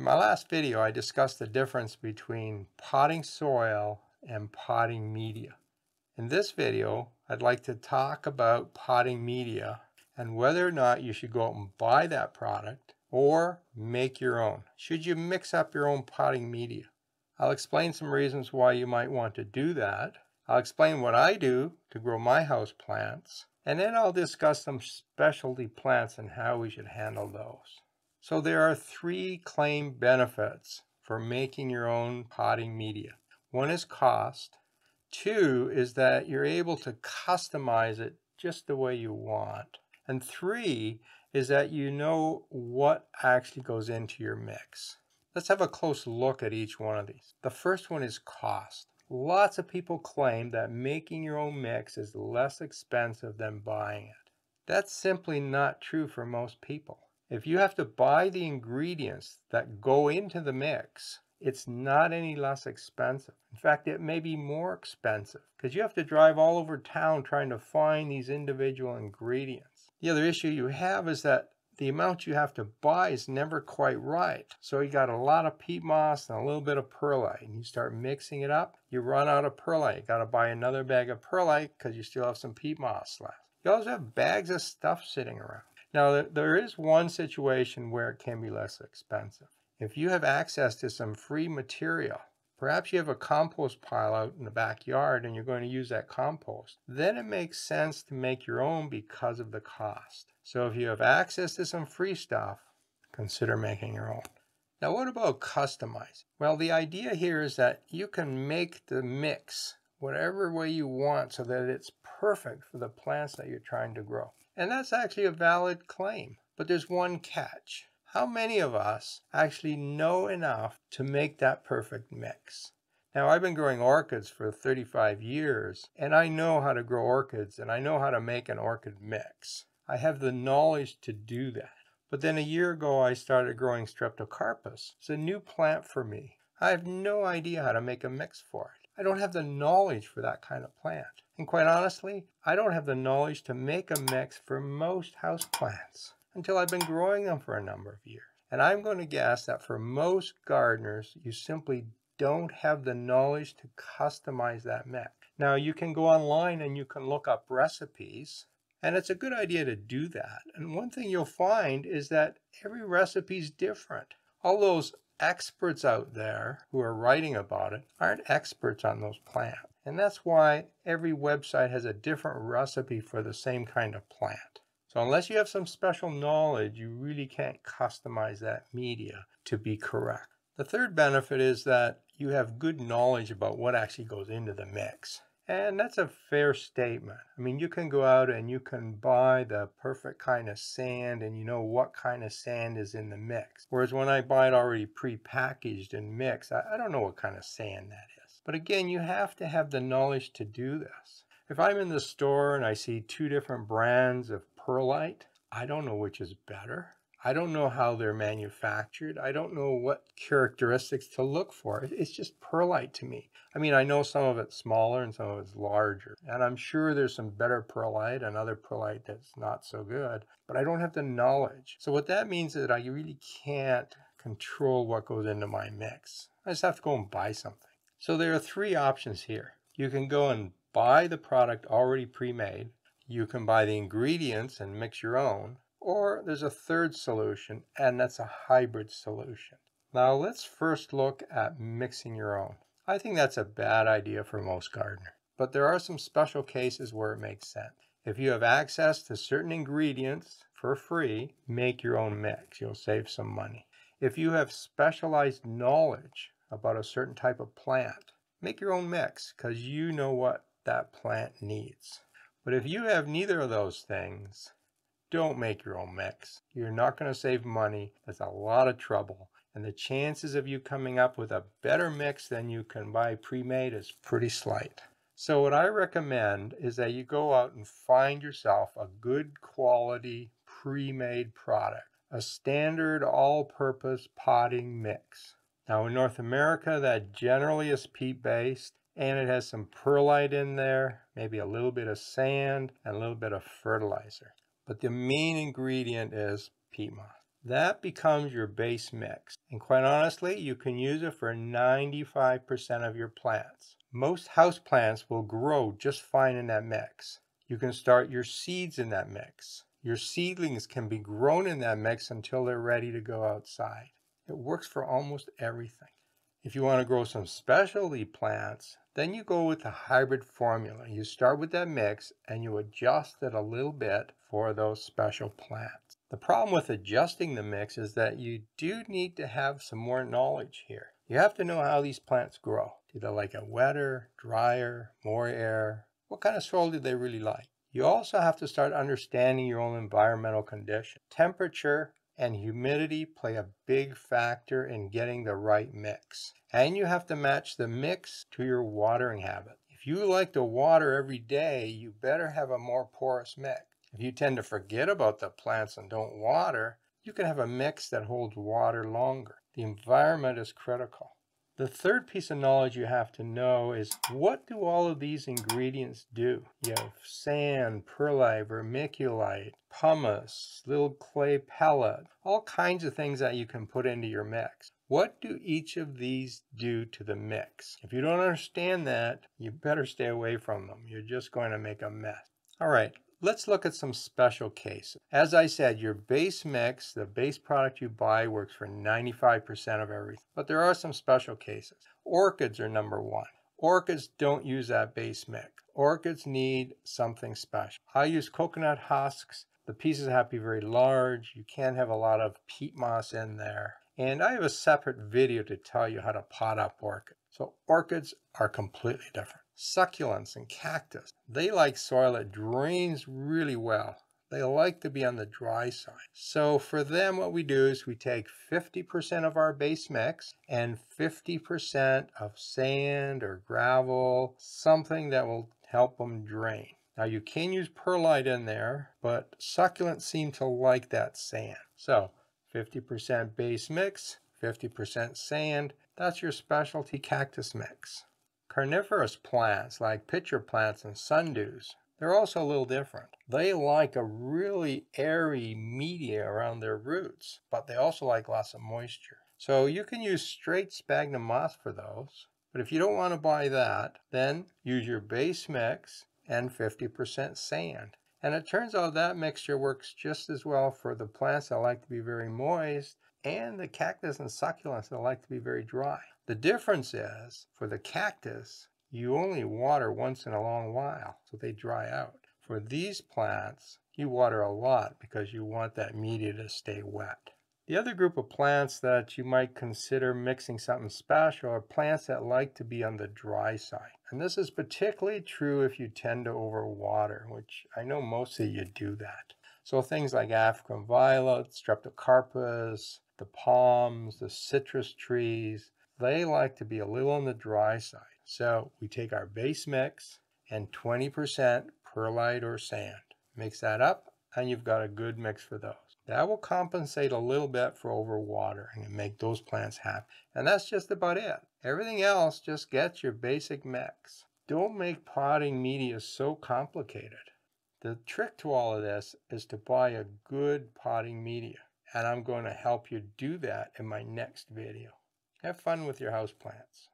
In my last video, I discussed the difference between potting soil and potting media. In this video, I'd like to talk about potting media and whether or not you should go out and buy that product or make your own. Should you mix up your own potting media? I'll explain some reasons why you might want to do that. I'll explain what I do to grow my house plants, and then I'll discuss some specialty plants and how we should handle those. So there are three claimed benefits for making your own potting media. One is cost. Two is that you're able to customize it just the way you want. And three is that you know what actually goes into your mix. Let's have a close look at each one of these. The first one is cost. Lots of people claim that making your own mix is less expensive than buying it. That's simply not true for most people. If you have to buy the ingredients that go into the mix, it's not any less expensive. In fact, it may be more expensive because you have to drive all over town trying to find these individual ingredients. The other issue you have is that the amount you have to buy is never quite right. So you got a lot of peat moss and a little bit of perlite and you start mixing it up, you run out of perlite. You got to buy another bag of perlite because you still have some peat moss left. You also have bags of stuff sitting around. Now, there is one situation where it can be less expensive. If you have access to some free material, perhaps you have a compost pile out in the backyard and you're going to use that compost, then it makes sense to make your own because of the cost. So if you have access to some free stuff, consider making your own. Now, what about customizing? Well, the idea here is that you can make the mix whatever way you want so that it's perfect for the plants that you're trying to grow. And that's actually a valid claim. But there's one catch. How many of us actually know enough to make that perfect mix? Now, I've been growing orchids for 35 years, and I know how to grow orchids, and I know how to make an orchid mix. I have the knowledge to do that. But then a year ago, I started growing Streptocarpus. It's a new plant for me. I have no idea how to make a mix for it. I don't have the knowledge for that kind of plant. And quite honestly, I don't have the knowledge to make a mix for most house plants until I've been growing them for a number of years. And I'm going to guess that for most gardeners, you simply don't have the knowledge to customize that mix. Now you can go online and you can look up recipes and it's a good idea to do that. And one thing you'll find is that every recipe is different. All those experts out there who are writing about it aren't experts on those plants. And that's why every website has a different recipe for the same kind of plant. So unless you have some special knowledge, you really can't customize that media to be correct. The third benefit is that you have good knowledge about what actually goes into the mix. And that's a fair statement. I mean, you can go out and you can buy the perfect kind of sand and you know what kind of sand is in the mix. Whereas when I buy it already pre-packaged and mixed, I, I don't know what kind of sand that is. But again, you have to have the knowledge to do this. If I'm in the store and I see two different brands of perlite, I don't know which is better. I don't know how they're manufactured. I don't know what characteristics to look for. It's just perlite to me. I mean, I know some of it's smaller and some of it's larger. And I'm sure there's some better perlite and other perlite that's not so good, but I don't have the knowledge. So what that means is that I really can't control what goes into my mix. I just have to go and buy something. So there are three options here. You can go and buy the product already pre-made. You can buy the ingredients and mix your own. Or there's a third solution, and that's a hybrid solution. Now let's first look at mixing your own. I think that's a bad idea for most gardeners, but there are some special cases where it makes sense. If you have access to certain ingredients for free, make your own mix. You'll save some money. If you have specialized knowledge about a certain type of plant, make your own mix because you know what that plant needs. But if you have neither of those things, don't make your own mix. You're not going to save money. That's a lot of trouble. And the chances of you coming up with a better mix than you can buy pre-made is pretty slight. So what I recommend is that you go out and find yourself a good quality pre-made product, a standard all-purpose potting mix. Now in North America, that generally is peat-based and it has some perlite in there, maybe a little bit of sand and a little bit of fertilizer. But the main ingredient is peat moss. That becomes your base mix. And quite honestly, you can use it for 95% of your plants. Most house plants will grow just fine in that mix. You can start your seeds in that mix. Your seedlings can be grown in that mix until they're ready to go outside. It works for almost everything. If you want to grow some specialty plants, then you go with the hybrid formula. You start with that mix and you adjust it a little bit for those special plants. The problem with adjusting the mix is that you do need to have some more knowledge here. You have to know how these plants grow. Do they like it wetter, drier, more air? What kind of soil do they really like? You also have to start understanding your own environmental condition. Temperature and humidity play a big factor in getting the right mix. And you have to match the mix to your watering habit. If you like to water every day, you better have a more porous mix. If you tend to forget about the plants and don't water, you can have a mix that holds water longer. The environment is critical. The third piece of knowledge you have to know is what do all of these ingredients do? You have sand, perlite, vermiculite, pumice, little clay pellet, all kinds of things that you can put into your mix. What do each of these do to the mix? If you don't understand that, you better stay away from them. You're just going to make a mess. All right, Let's look at some special cases. As I said, your base mix, the base product you buy works for 95% of everything. But there are some special cases. Orchids are number one. Orchids don't use that base mix. Orchids need something special. I use coconut husks. The pieces have to be very large. You can't have a lot of peat moss in there. And I have a separate video to tell you how to pot up orchids. So orchids are completely different. Succulents and cactus, they like soil that drains really well. They like to be on the dry side. So for them, what we do is we take 50% of our base mix and 50% of sand or gravel, something that will help them drain. Now you can use perlite in there, but succulents seem to like that sand. So 50% base mix, 50% sand, that's your specialty cactus mix. Carnivorous plants like pitcher plants and sundews, they're also a little different. They like a really airy media around their roots, but they also like lots of moisture. So you can use straight sphagnum moss for those. But if you don't want to buy that, then use your base mix and 50% sand. And it turns out that mixture works just as well for the plants that like to be very moist and the cactus and succulents that like to be very dry. The difference is, for the cactus, you only water once in a long while, so they dry out. For these plants, you water a lot because you want that media to stay wet. The other group of plants that you might consider mixing something special are plants that like to be on the dry side. And this is particularly true if you tend to overwater, which I know most of you do that. So things like African violet, streptocarpus, the palms, the citrus trees, they like to be a little on the dry side. So we take our base mix and 20% perlite or sand. Mix that up and you've got a good mix for those. That will compensate a little bit for overwatering and make those plants happy. And that's just about it. Everything else just gets your basic mix. Don't make potting media so complicated. The trick to all of this is to buy a good potting media. And I'm going to help you do that in my next video. Have fun with your houseplants.